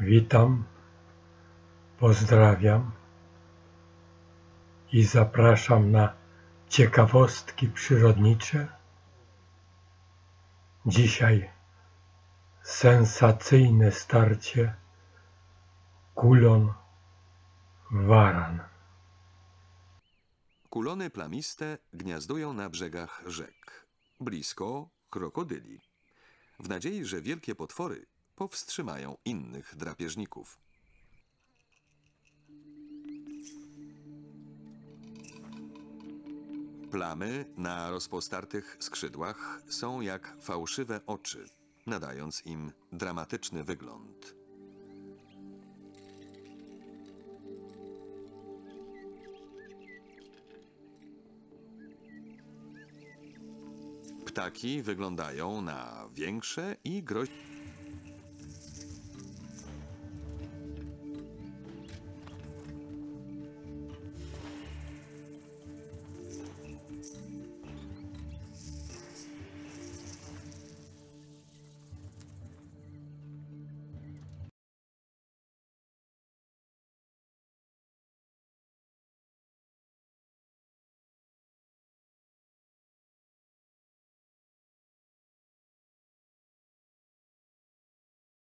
Witam, pozdrawiam i zapraszam na ciekawostki przyrodnicze. Dzisiaj sensacyjne starcie kulon-waran. Kulony plamiste gniazdują na brzegach rzek, blisko krokodyli, w nadziei, że wielkie potwory powstrzymają innych drapieżników. Plamy na rozpostartych skrzydłach są jak fałszywe oczy, nadając im dramatyczny wygląd. Ptaki wyglądają na większe i groźne.